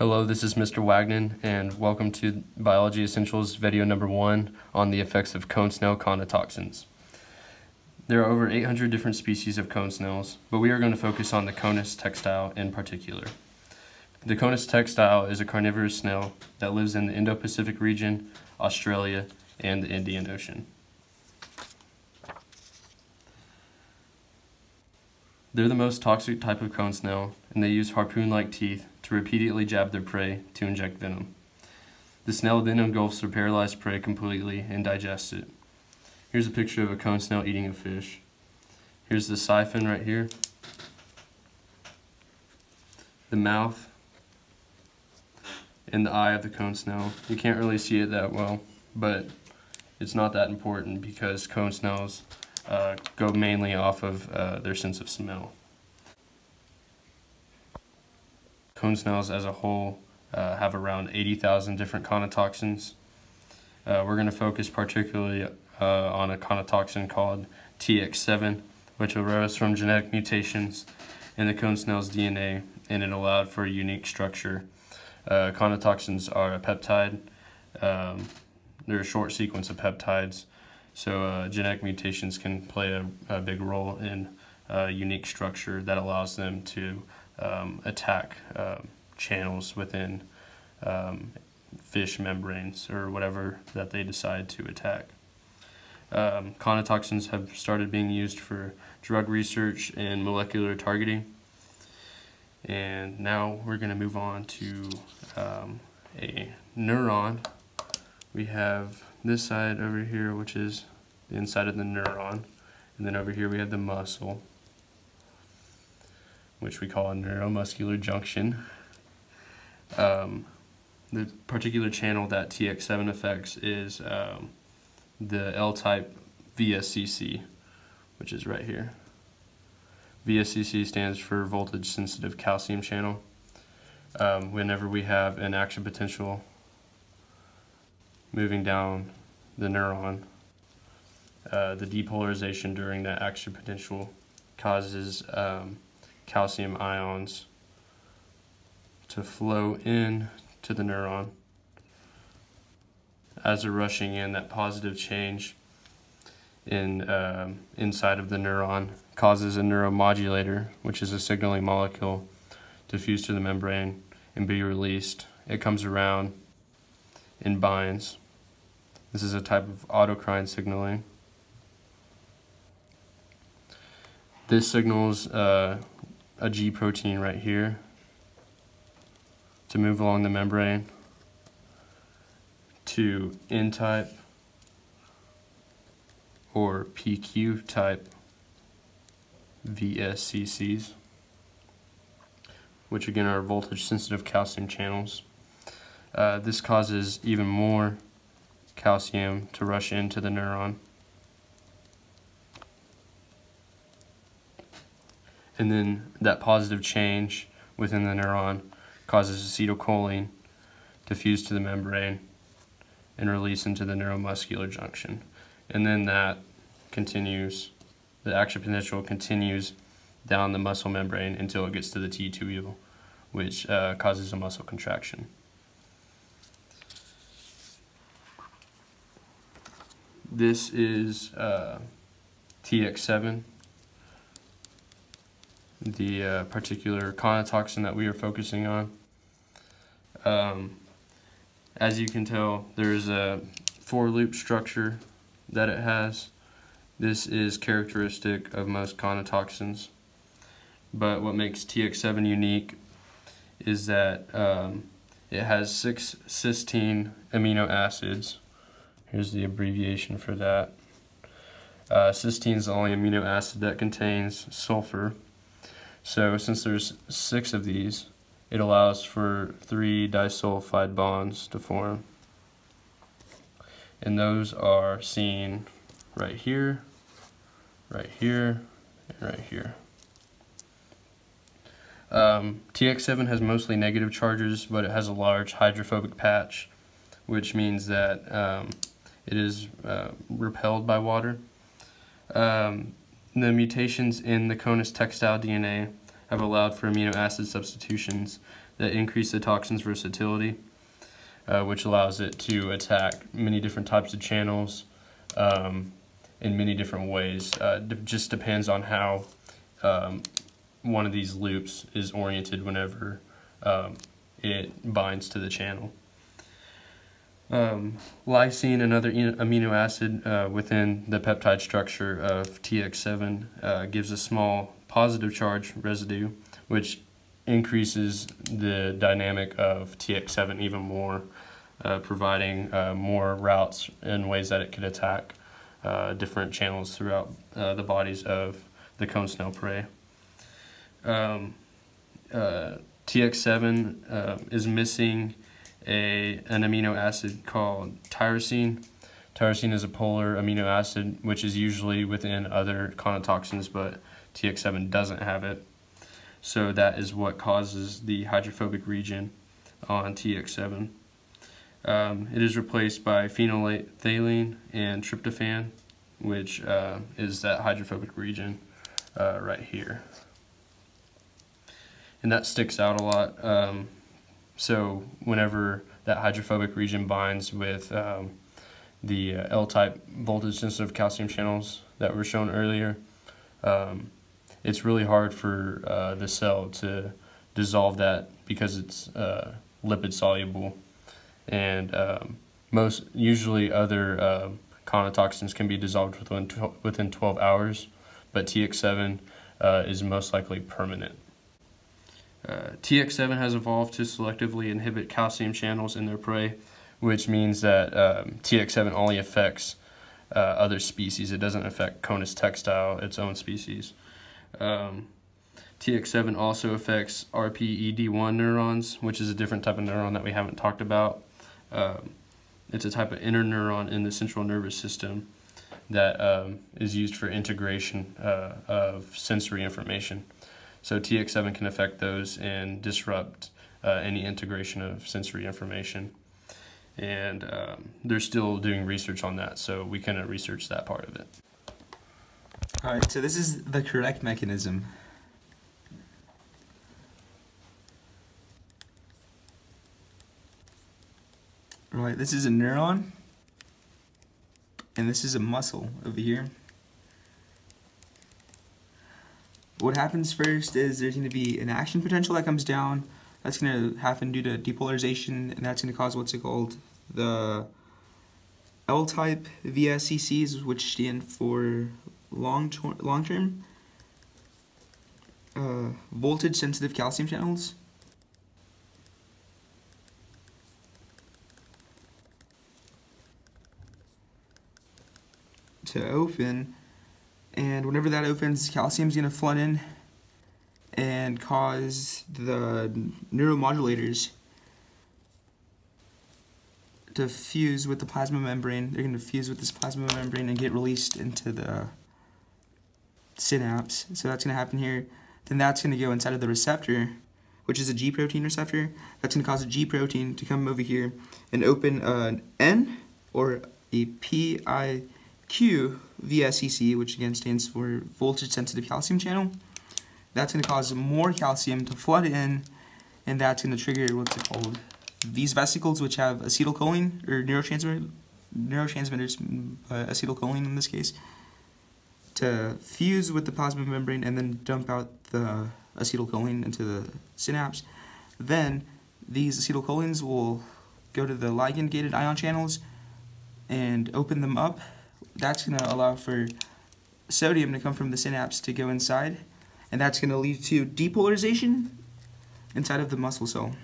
Hello, this is Mr. Wagnon, and welcome to Biology Essentials video number one on the effects of cone snail conotoxins. There are over 800 different species of cone snails, but we are going to focus on the Conus textile in particular. The Conus textile is a carnivorous snail that lives in the Indo-Pacific region, Australia, and the Indian Ocean. They're the most toxic type of cone snail, and they use harpoon-like teeth to repeatedly jab their prey to inject venom. The snail then engulfs their paralyzed prey completely and digests it. Here's a picture of a cone snail eating a fish. Here's the siphon right here. The mouth and the eye of the cone snail. You can't really see it that well, but it's not that important because cone snails uh, go mainly off of uh, their sense of smell. Cone snails as a whole uh, have around 80,000 different conotoxins. Uh, we're going to focus particularly uh, on a conotoxin called TX7, which arose from genetic mutations in the cone snail's DNA, and it allowed for a unique structure. Uh, conotoxins are a peptide. Um, they're a short sequence of peptides, so uh, genetic mutations can play a, a big role in a unique structure that allows them to um, attack um, channels within um, fish membranes or whatever that they decide to attack. Um, conotoxins have started being used for drug research and molecular targeting. And now we're going to move on to um, a neuron. We have this side over here, which is the inside of the neuron. And then over here we have the muscle which we call a neuromuscular junction. Um, the particular channel that TX7 affects is um, the L-type VSCC, which is right here. VSCC stands for voltage sensitive calcium channel. Um, whenever we have an action potential moving down the neuron, uh, the depolarization during that action potential causes um, calcium ions to flow in to the neuron. As they're rushing in, that positive change in um, inside of the neuron causes a neuromodulator, which is a signaling molecule, to fuse to the membrane and be released. It comes around and binds. This is a type of autocrine signaling. This signals uh, a G protein right here to move along the membrane to N type or PQ type VSCCs, which again are voltage sensitive calcium channels. Uh, this causes even more calcium to rush into the neuron. And then that positive change within the neuron causes acetylcholine to fuse to the membrane and release into the neuromuscular junction. And then that continues, the action potential continues down the muscle membrane until it gets to the T-tubule, which uh, causes a muscle contraction. This is uh, TX7 the uh, particular conotoxin that we are focusing on. Um, as you can tell, there's a four loop structure that it has. This is characteristic of most conotoxins. But what makes TX7 unique is that um, it has six cysteine amino acids. Here's the abbreviation for that. Uh, cysteine is the only amino acid that contains sulfur. So since there's six of these, it allows for three disulfide bonds to form. And those are seen right here, right here, and right here. Um, TX7 has mostly negative charges, but it has a large hydrophobic patch, which means that um, it is uh, repelled by water. Um, the mutations in the conus textile DNA have allowed for amino acid substitutions that increase the toxin's versatility, uh, which allows it to attack many different types of channels um, in many different ways. Uh, just depends on how um, one of these loops is oriented whenever um, it binds to the channel. Um, lysine, another amino acid uh, within the peptide structure of TX7, uh, gives a small positive charge residue, which increases the dynamic of TX7 even more, uh, providing uh, more routes in ways that it could attack uh, different channels throughout uh, the bodies of the cone snail prey. Um, TX7 is missing a, an amino acid called tyrosine. Tyrosine is a polar amino acid, which is usually within other conotoxins, but TX7 doesn't have it. So that is what causes the hydrophobic region on TX7. Um, it is replaced by phenylethylamine and tryptophan, which uh, is that hydrophobic region uh, right here. And that sticks out a lot. Um, so whenever that hydrophobic region binds with um, the uh, L-type voltage sensitive calcium channels that were shown earlier, um, it's really hard for uh, the cell to dissolve that because it's uh, lipid soluble. And um, most usually other uh, conotoxins can be dissolved within within 12 hours, but TX7 uh, is most likely permanent. Uh, TX7 has evolved to selectively inhibit calcium channels in their prey, which means that um, TX7 only affects uh, other species. It doesn't affect Conus textile, its own species. Um, TX7 also affects RPED1 neurons, which is a different type of neuron that we haven't talked about. Um, it's a type of interneuron in the central nervous system that um, is used for integration uh, of sensory information. So TX7 can affect those and disrupt uh, any integration of sensory information. And um, they're still doing research on that, so we kind of research that part of it. All right, so this is the correct mechanism. Right, this is a neuron, and this is a muscle over here. What happens first is there's going to be an action potential that comes down. That's going to happen due to depolarization, and that's going to cause what's called the L-type VSCCs, which stand for long long term uh, voltage sensitive calcium channels. To open and whenever that opens, calcium's going to flood in and cause the neuromodulators to fuse with the plasma membrane. They're going to fuse with this plasma membrane and get released into the synapse. So that's going to happen here. Then that's going to go inside of the receptor, which is a G protein receptor. That's going to cause a G protein to come over here and open an N or a PI Q VSCC, which again stands for voltage sensitive calcium channel. That's going to cause more calcium to flood in, and that's going to trigger what's it called? These vesicles, which have acetylcholine or neurotransmitter, neurotransmitters, uh, acetylcholine in this case, to fuse with the plasma membrane and then dump out the acetylcholine into the synapse. Then these acetylcholines will go to the ligand gated ion channels and open them up that's going to allow for sodium to come from the synapse to go inside, and that's going to lead to depolarization inside of the muscle cell.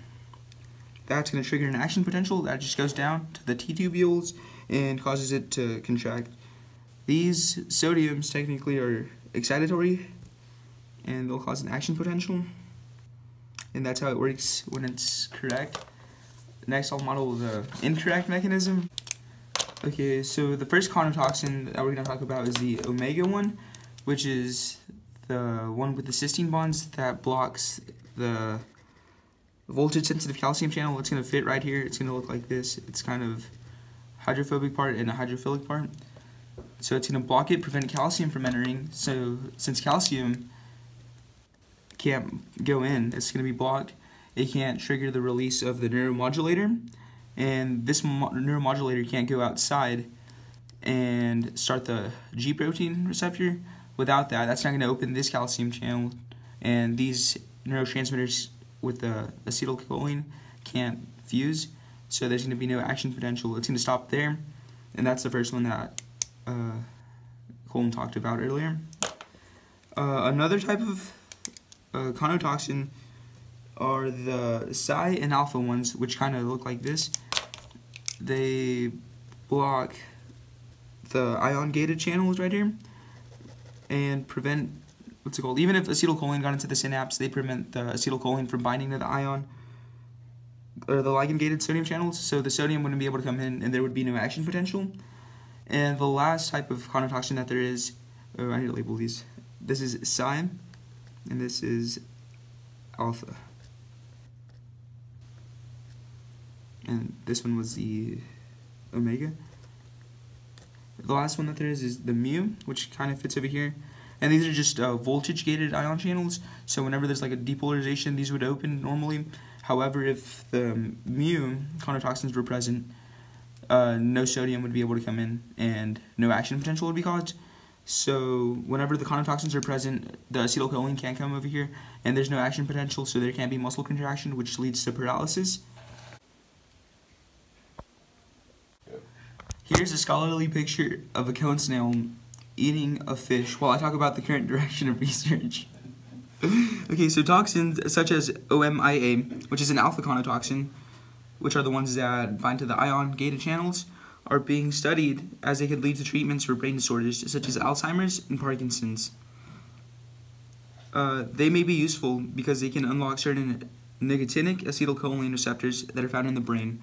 That's going to trigger an action potential that just goes down to the T-tubules and causes it to contract. These sodiums technically are excitatory, and they'll cause an action potential, and that's how it works when it's correct. Next, I'll model the incorrect mechanism. Okay, so the first conotoxin that we're going to talk about is the omega one, which is the one with the cysteine bonds that blocks the voltage sensitive calcium channel. It's going to fit right here. It's going to look like this. It's kind of hydrophobic part and a hydrophilic part. So it's going to block it, prevent calcium from entering. So since calcium can't go in, it's going to be blocked. it can't trigger the release of the neuromodulator, and this neuromodulator can't go outside and start the G protein receptor. Without that, that's not going to open this calcium channel, and these neurotransmitters with the acetylcholine can't fuse, so there's going to be no action potential. It's going to stop there, and that's the first one that uh, Coltyn talked about earlier. Uh, another type of uh, conotoxin are the psi and alpha ones, which kind of look like this. They block the ion gated channels right here and prevent what's it called? Even if acetylcholine got into the synapse, they prevent the acetylcholine from binding to the ion or the ligand gated sodium channels, so the sodium wouldn't be able to come in and there would be no action potential. And the last type of conotoxin that there is, oh, I need to label these. This is psi, and this is alpha. And this one was the omega. The last one that there is is the mu, which kind of fits over here. And these are just uh, voltage gated ion channels. So whenever there's like a depolarization, these would open normally. However, if the mu conotoxins were present, uh, no sodium would be able to come in and no action potential would be caused. So whenever the conotoxins are present, the acetylcholine can't come over here, and there's no action potential, so there can't be muscle contraction, which leads to paralysis. Here's a scholarly picture of a cone snail eating a fish while I talk about the current direction of research. okay, so toxins such as OMIA, which is an alpha conotoxin, which are the ones that bind to the ion gated channels, are being studied as they could lead to treatments for brain disorders such as Alzheimer's and Parkinson's. Uh, they may be useful because they can unlock certain nicotinic acetylcholine receptors that are found in the brain,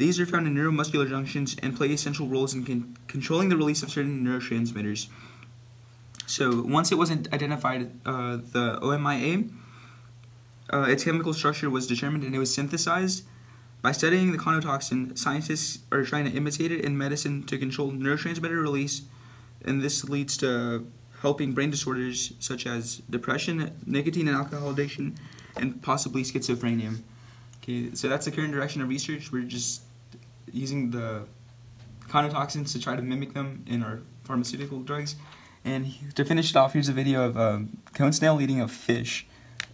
these are found in neuromuscular junctions and play essential roles in con controlling the release of certain neurotransmitters. So once it was identified, uh, the OMIA, uh, its chemical structure was determined and it was synthesized. By studying the conotoxin, scientists are trying to imitate it in medicine to control neurotransmitter release, and this leads to helping brain disorders such as depression, nicotine and alcohol addiction, and possibly schizophrenia. Okay, so that's the current direction of research. We're just using the conotoxins to try to mimic them in our pharmaceutical drugs. And to finish it off, here's a video of a um, cone snail eating a fish.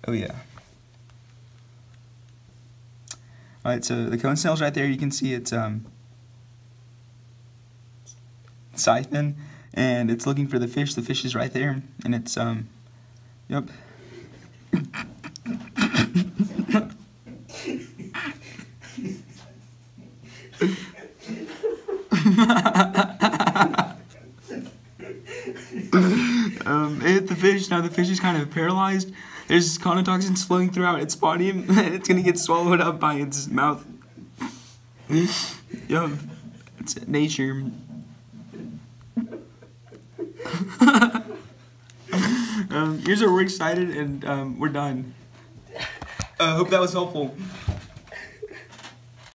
Oh yeah. Alright, so the cone snail's right there. You can see it's um, siphon, and it's looking for the fish. The fish is right there, and it's, um, yep. um, it hit the fish. Now the fish is kind of paralyzed. There's conotoxins flowing throughout its body, and it's gonna get swallowed up by its mouth. Yup, it's nature. um, here's we're excited, and um, we're done. I uh, hope that was helpful.